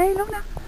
Hey, Luna.